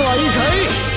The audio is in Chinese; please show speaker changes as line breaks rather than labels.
は开。